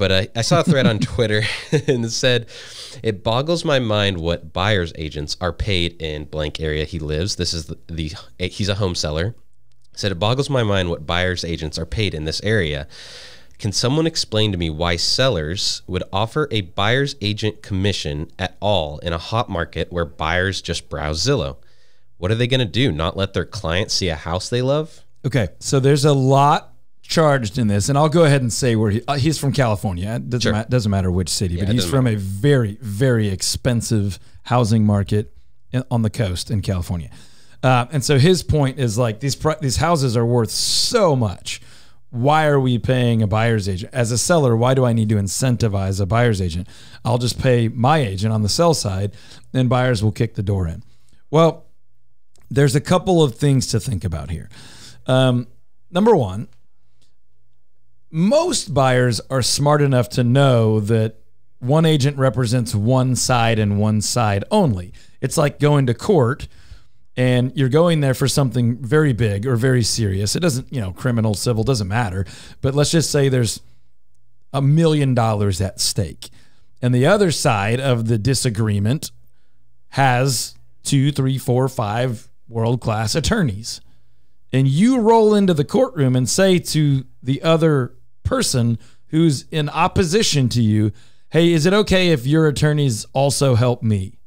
But I, I saw a thread on Twitter and it said, "It boggles my mind what buyers agents are paid in blank area he lives. This is the, the he's a home seller. Said it boggles my mind what buyers agents are paid in this area. Can someone explain to me why sellers would offer a buyer's agent commission at all in a hot market where buyers just browse Zillow? What are they going to do? Not let their clients see a house they love? Okay, so there's a lot charged in this, and I'll go ahead and say where he, uh, he's from California. It doesn't, Sure. ma- doesn't matter which city, Yeah, but he's from a very, very expensive housing market in, on the coast in California. Uh, and so his point is like these these houses are worth so much. Why are we paying a buyer's agent? As a seller, why do I need to incentivize a buyer's agent? I'll just pay my agent on the sell side, and buyers will kick the door in. Well, there's a couple of things to think about here. Um, number one, most buyers are smart enough to know that one agent represents one side and one side only. It's like going to court and you're going there for something very big or very serious. It doesn't, you know, criminal, civil, doesn't matter. But let's just say there's a million dollars at stake. And the other side of the disagreement has two, three, four, five world class attorneys. And you roll into the courtroom and say to the other person who's in opposition to you, hey, is it okay if your attorneys also help me?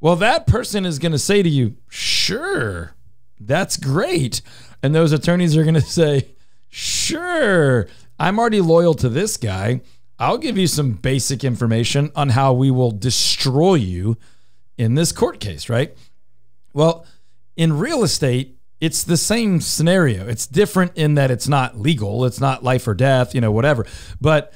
Well, that person is going to say to you, sure, that's great. And those attorneys are going to say, sure, I'm already loyal to this guy. I'll give you some basic information on how we will destroy you in this court case, right? Well, in real estate, it's the same scenario. It's different in that it's not legal, it's not life or death, you know, whatever. But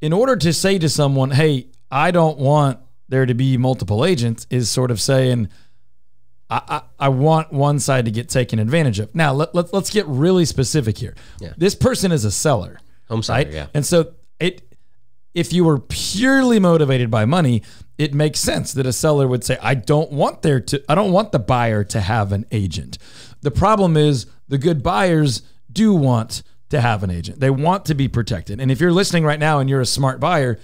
in order to say to someone, hey, I don't want there to be multiple agents, is sort of saying, I, I, I want one side to get taken advantage of. Now, let, let, let's get really specific here. Yeah. This person is a seller Home seller, right? yeah. And so it if you were purely motivated by money, it makes sense that a seller would say, I don't want there to I don't want the buyer to have an agent. The problem is the good buyers do want to have an agent. They want to be protected. And if you're listening right now and you're a smart buyer,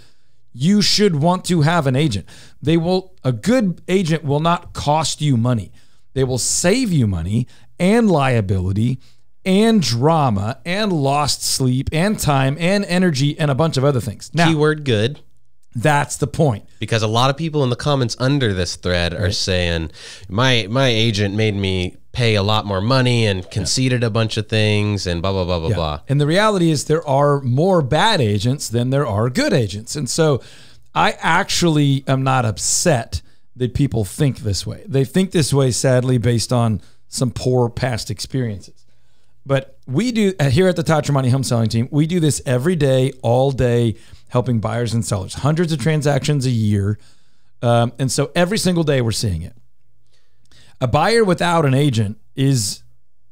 you should want to have an agent. They will a good agent will not cost you money. They will save you money and liability and drama and lost sleep and time and energy and a bunch of other things. Now, Keyword good. That's the point. because a lot of people in the comments under this thread are saying my my agent made me pay a lot more money and conceded a bunch of things and blah blah blah blah blah. And the reality is there are more bad agents than there are good agents. And so I actually am not upset that people think this way. They think this way sadly based on some poor past experiences. But we do uh, here at the Todd Tramonte Home Selling Team, we do this every day, all day, helping buyers and sellers, hundreds of transactions a year. Um, and so every single day we're seeing it. A buyer without an agent is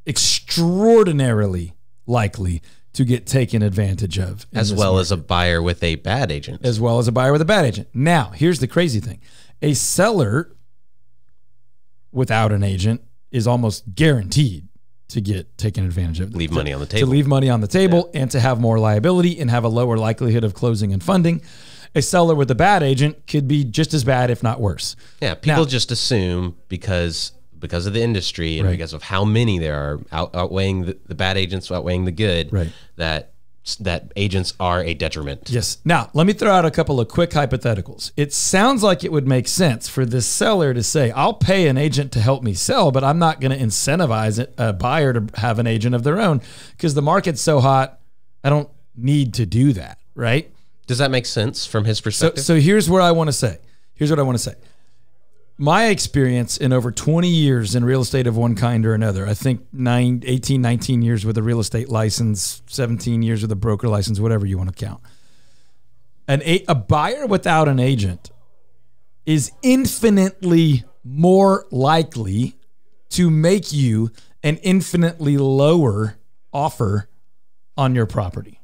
extraordinarily likely to get taken advantage of, As well market, as a buyer with a bad agent. as well as a buyer with a bad agent. Now, here's the crazy thing: a seller without an agent is almost guaranteed to get taken advantage of. Leave To- money on the table. To leave money on the table and to have more liability and have a lower likelihood of closing and funding. A seller with a bad agent could be just as bad, if not worse. Yeah, people Now- just assume because because of the industry and Right. because of how many there are out, outweighing the, the bad agents outweighing the good Right. that that agents are a detriment. Yes. Now, let me throw out a couple of quick hypotheticals. It sounds like it would make sense for this seller to say, I'll pay an agent to help me sell, but I'm not going to incentivize a buyer to have an agent of their own because the market's so hot. I don't need to do that. Right. Does that make sense from his So, perspective? so here's what I want to say. Here's what I want to say. My experience in over 20 years in real estate of one kind or another, I think nine, 18, 19 years with a real estate license, 17 years with a broker license, whatever you want to count. An a, a buyer without an agent is infinitely more likely to make you an infinitely lower offer on your property.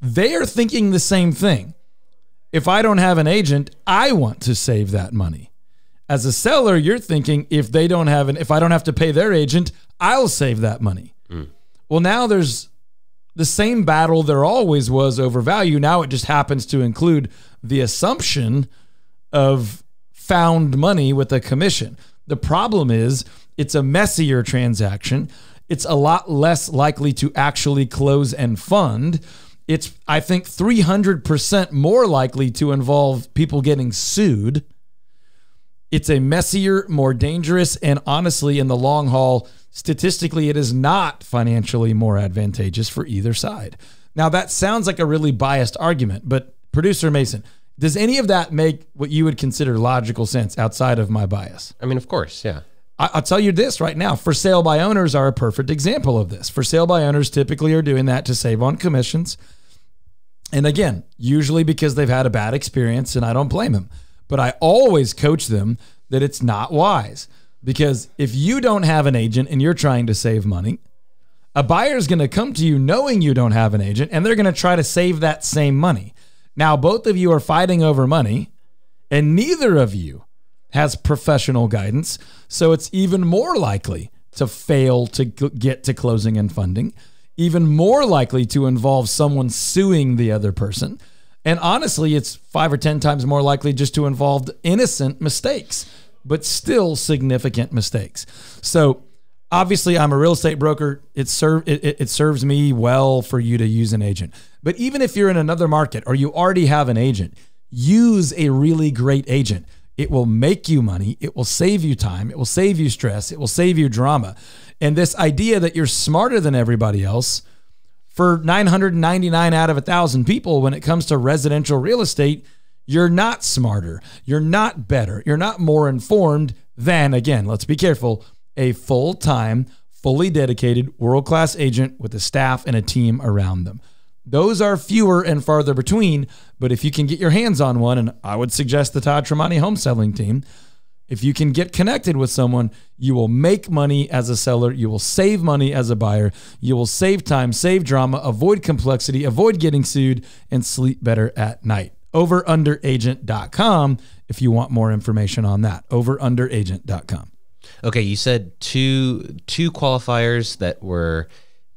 They are thinking the same thing. If I don't have an agent, I want to save that money. As a seller, you're thinking if they don't have an if I don't have to pay their agent, I'll save that money. Mm. Well, now there's the same battle there always was over value. Now it just happens to include the assumption of found money with a commission. The problem is it's a messier transaction. It's a lot less likely to actually close and fund. It's, I think, 300% more likely to involve people getting sued. It's a messier, more dangerous, and honestly, in the long haul, statistically, it is not financially more advantageous for either side. Now, that sounds like a really biased argument, but producer Mason, does any of that make what you would consider logical sense outside of my bias? I mean, of course, yeah. I- I'll tell you this right now. For sale by owners are a perfect example of this. For sale by owners typically are doing that to save on commissions. And again, usually because they've had a bad experience, and I don't blame them. But I always coach them that it's not wise because if you don't have an agent and you're trying to save money, a buyer is going to come to you knowing you don't have an agent and they're going to try to save that same money. Now, both of you are fighting over money, and neither of you has professional guidance. So it's even more likely to fail to get to closing and funding, even more likely to involve someone suing the other person. And honestly, it's five or 10 times more likely just to involve innocent mistakes, but still significant mistakes. So, obviously, I'm a real estate broker. It, serve, it, it serves me well for you to use an agent. But even if you're in another market or you already have an agent, use a really great agent. It will make you money. It will save you time. It will save you stress. It will save you drama. And this idea that you're smarter than everybody else for 999 out of a thousand people when it comes to residential real estate, you're not smarter. You're not better. You're not more informed than, again, let's be careful, a full time, fully dedicated, world class agent with a staff and a team around them. Those are fewer and farther between, but if you can get your hands on one, and I would suggest the Todd Tramonte home selling team, if you can get connected with someone, you will make money as a seller. You will save money as a buyer. You will save time, save drama, avoid complexity, avoid getting sued, and sleep better at night. Overunderagent.com if you want more information on that. Overunderagent.com. Okay, you said two two qualifiers that were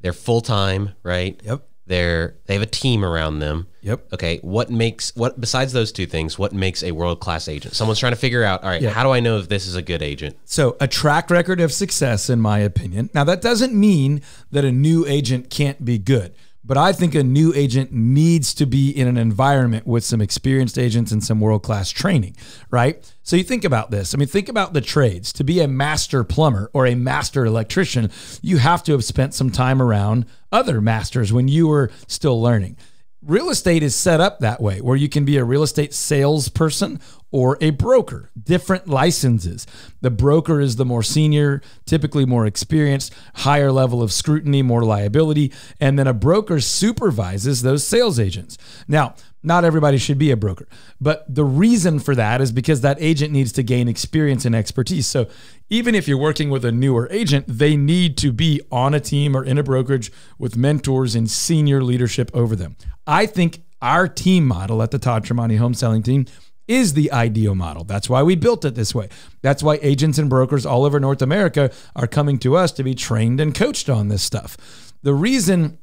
they're full time, right? Yep. They're they have a team around them. Yep. Okay, what makes what besides those two things? What makes a world class agent? Someone's trying to figure out. All right, Yeah. how do I know if this is a good agent? So, a track record of success, in my opinion. Now, that doesn't mean that a new agent can't be good, but I think a new agent needs to be in an environment with some experienced agents and some world class training, right? So, you think about this. I mean, think about the trades. To be a master plumber or a master electrician, you have to have spent some time around other masters when you were still learning. Real estate is set up that way where you can be a real estate salesperson or a broker, different licenses. The broker is the more senior, typically more experienced, higher level of scrutiny, more liability, and then a broker supervises those sales agents. Now, not everybody should be a broker, but the reason for that is because that agent needs to gain experience and expertise. So, even if you're working with a newer agent, they need to be on a team or in a brokerage with mentors and senior leadership over them. I think our team model at the Todd Tramonte home selling team is the ideal model. That's why we built it this way. That's why agents and brokers all over North America are coming to us to be trained and coached on this stuff. The reason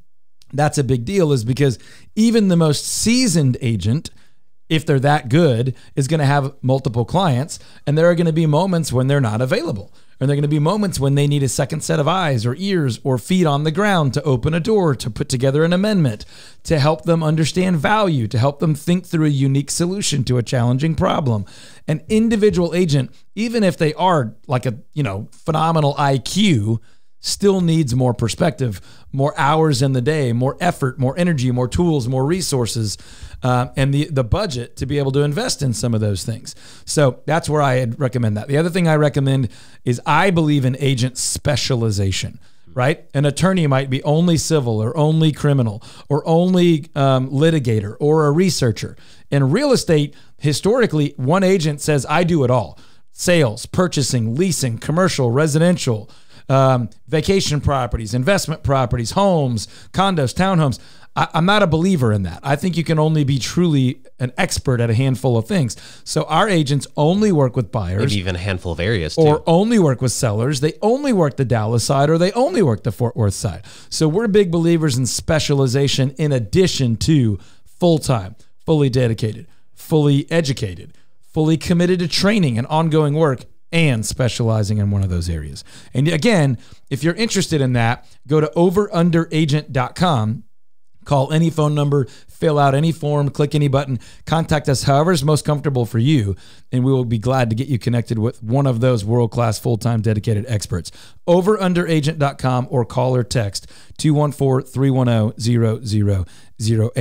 that's a big deal is because even the most seasoned agent if they're that good, is going to have multiple clients. And there are going to be moments when they're not available. And there are going to be moments when they need a second set of eyes or ears or feet on the ground to open a door, to put together an amendment, to help them understand value, to help them think through a unique solution to a challenging problem. An individual agent, even if they are like a, you know, phenomenal IQ, still needs more perspective, more hours in the day, more effort, more energy, more tools, more resources, uh, and the the budget to be able to invest in some of those things. So that's where I recommend that. The other thing I recommend is I believe in agent specialization. Right, an attorney might be only civil or only criminal or only um, litigator or a researcher. In real estate, historically, one agent says, "I do it all." Sales, purchasing, leasing, commercial, residential, um, vacation properties, investment properties, homes, condos, townhomes. I, I'm not a believer in that. I think you can only be truly an expert at a handful of things. So our agents only work with buyers Maybe even a handful of areas too. or only work with sellers. They only work the Dallas side or they only work the Fort Worth side. So we're big believers in specialization in addition to full time, fully dedicated, fully educated, fully committed to training and ongoing work and specializing in one of those areas. And again, if you're interested in that, go to overunderagent.com Call any phone number, fill out any form, click any button, contact us however is most comfortable for you, and we will be glad to get you connected with one of those world class, full time dedicated experts. Overunderagent.com or call or text 214 310 0008.